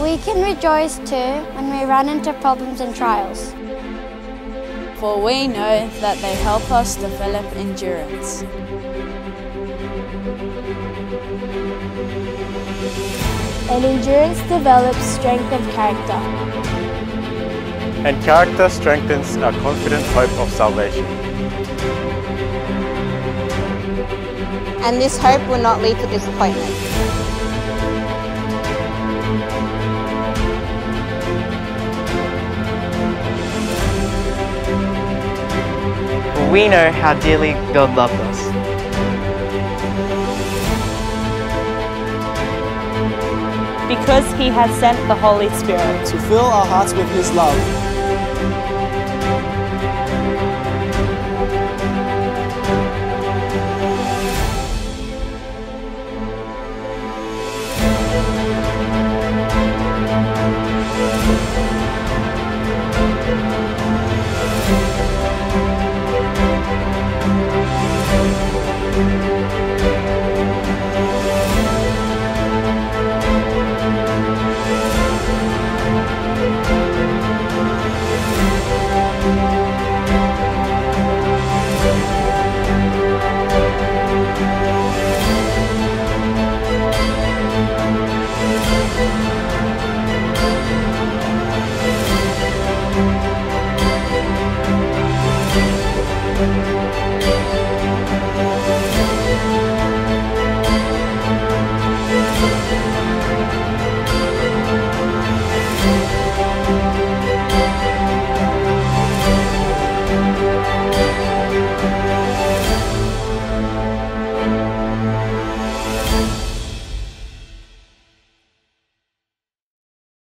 We can rejoice too when we run into problems and trials. For we know that they help us develop endurance. And endurance develops strength of character. And character strengthens our confident hope of salvation. And this hope will not lead to disappointment. We know how dearly God loved us. Because he has sent the Holy Spirit to fill our hearts with his love